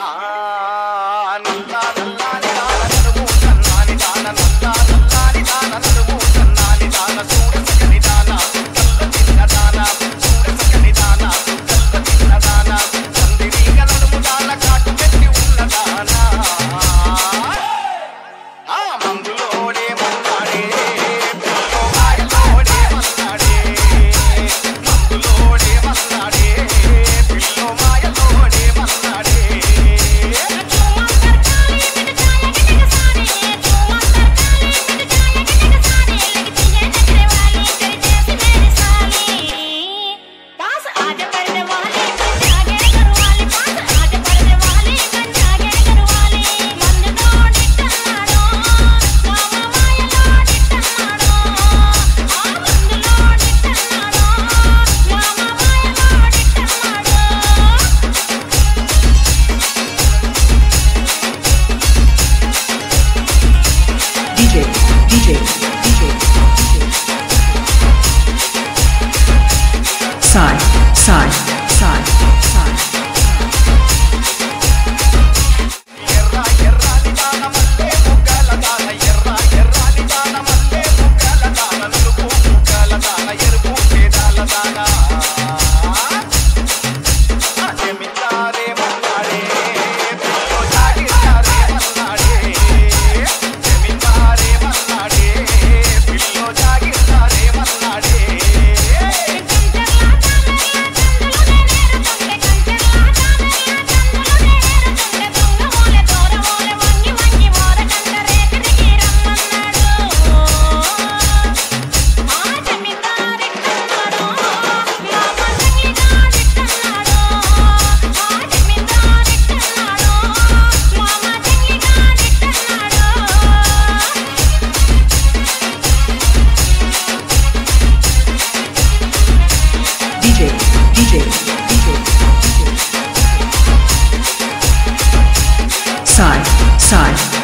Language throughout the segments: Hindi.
Ah. side, side, side. website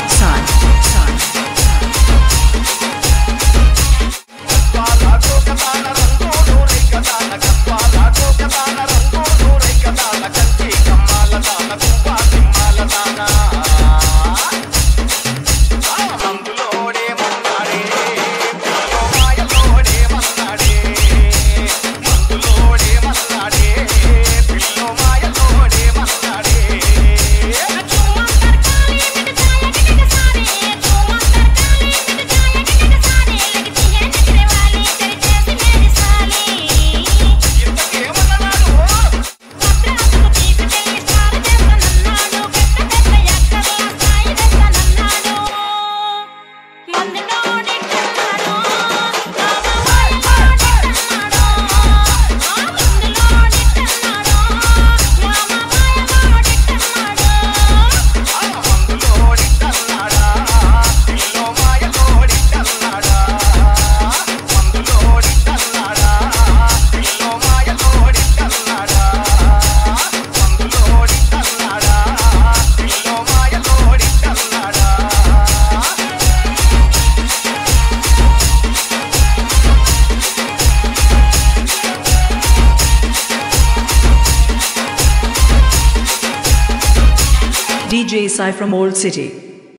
DJ Sai from Old City.